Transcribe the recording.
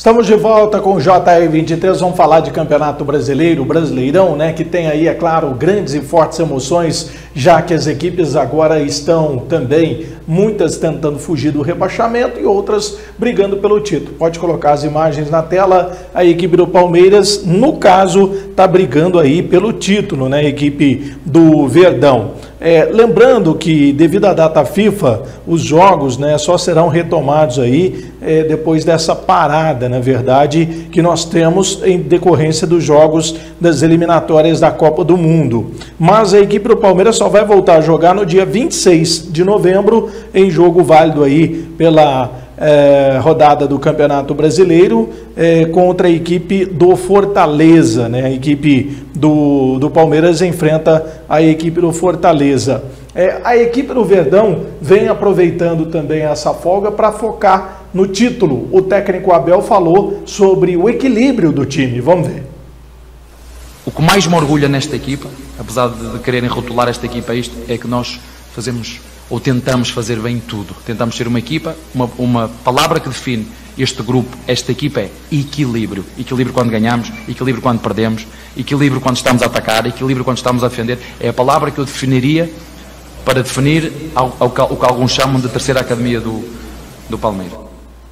Estamos de volta com o JR23, vamos falar de Campeonato Brasileiro, Brasileirão, né, que tem aí, é claro, grandes e fortes emoções, já que as equipes agora estão também, muitas tentando fugir do rebaixamento e outras brigando pelo título. Pode colocar as imagens na tela, a equipe do Palmeiras, no caso, está brigando aí pelo título, né, a equipe do Verdão. É, lembrando que, devido à data FIFA, os jogos né, só serão retomados aí é, depois dessa parada, na verdade, que nós temos em decorrência dos jogos das eliminatórias da Copa do Mundo. Mas a equipe do Palmeiras só vai voltar a jogar no dia 26 de novembro, em jogo válido aí pela é, rodada do Campeonato Brasileiro é, contra a equipe do Fortaleza. Né? A equipe do, do Palmeiras enfrenta a equipe do Fortaleza. É, a equipe do Verdão vem aproveitando também essa folga para focar no título. O técnico Abel falou sobre o equilíbrio do time. Vamos ver. O que mais me orgulha nesta equipa, apesar de quererem rotular esta equipa isto, é que nós fazemos ou tentamos fazer bem tudo. Tentamos ser uma equipa, uma, uma palavra que define este grupo, esta equipa é equilíbrio. Equilíbrio quando ganhamos, equilíbrio quando perdemos, equilíbrio quando estamos a atacar, equilíbrio quando estamos a defender. É a palavra que eu definiria para definir o que alguns chamam de terceira academia do, do Palmeiras.